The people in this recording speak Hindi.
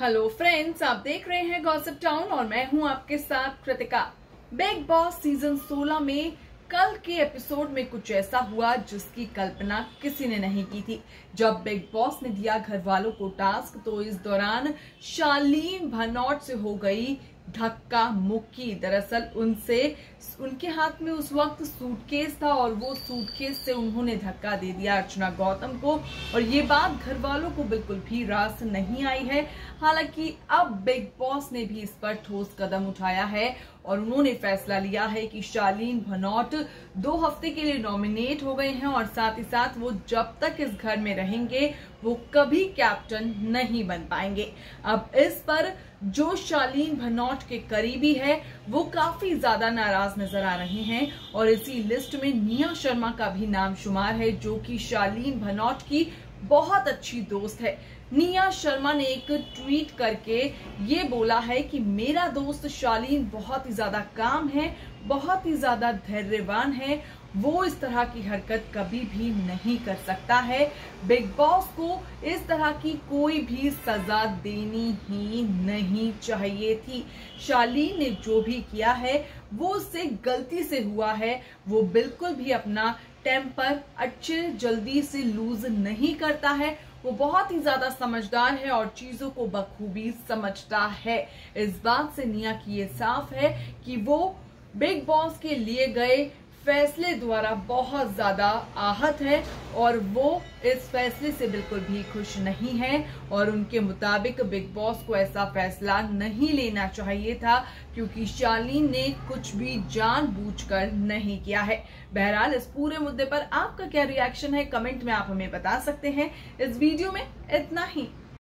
हेलो फ्रेंड्स आप देख रहे हैं गॉसिप टाउन और मैं हूँ आपके साथ कृतिका। बिग बॉस सीज़न 16 में कल के एपिसोड में कुछ ऐसा हुआ जिसकी कल्पना किसी ने नहीं की थी। जब बिग बॉस ने दिया घर वालों को टास्क तो इस दौरान शालीन भनौट से हो गई धक्का मुक्की, दरअसल उनसे, उनके हाथ में उस वक्त सूटकेस था और वो सूटकेस से उन्होंने धक्का दे दिया अर्चना गौतम को। और ये बात घर वालों को बिल्कुल भी रास नहीं आई है। हालाँकि अब बिग बॉस ने भी इस पर ठोस कदम उठाया है और उन्होंने फैसला लिया है कि शालीन भनौट दो हफ़्ते के लिए नॉमिनेट हो गए हैं और साथ ही साथ वो जब तक इस घर में रहेंगे, वो कभी कैप्टन नहीं बन पाएँगे। अब इस पर जो शालीन भनौट के करीबी है, वो काफ़ी ज़्यादा नाराज़ नज़र आ रहे हैं और इसी लिस्ट में निया शर्मा का भी नाम शुमार है, जो कि शालीन भनौट की बहुत अच्छी दोस्त है। निया शर्मा ने एक ट्वीट करके ये बोला है कि मेरा दोस्त शालीन बहुत ही ज़्यादा काम है बहुत ही ज़्यादा धैर्यवान है। वो इस तरह की हरकत कभी भी नहीं कर सकता है। बिग बॉस को इस तरह की कोई भी सजा देनी ही नहीं चाहिए थी। शालीन ने जो भी किया है, वो उससे गलती से हुआ है। वो बिल्कुल भी अपना टेम्पर अच्छे, जल्दी से लूज नहीं करता है। वो बहुत ही ज़्यादा समझदार है और चीज़ों को बखूबी समझता है। इस बात से निया की ये साफ़ है कि वो बिग बॉस के लिए गए फैसले द्वारा बहुत ज़्यादा आहत है और वो इस फैसले से बिल्कुल भी खुश नहीं है और उनके मुताबिक बिग बॉस को ऐसा फैसला नहीं लेना चाहिए था क्योंकि शालीन ने कुछ भी जानबूझकर नहीं किया है। बहरहाल, इस पूरे मुद्दे पर आपका क्या रिएक्शन है? कमेंट में आप हमें बता सकते हैं। इस वीडियो में इतना ही।